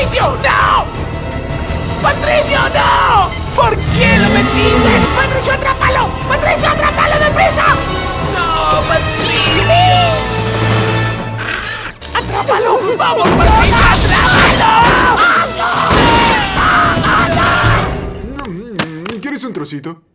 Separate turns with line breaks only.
¡Patricio, no! ¡Patricio, no! ¿Por qué lo metiste? ¡Patricio, atrápalo! ¡Patricio, atrápalo deprisa! ¡No, Patricio! ¡Atrápalo! ¡Vamos, Patricio, atrápalo!
Mm, ¿Quieres un trocito?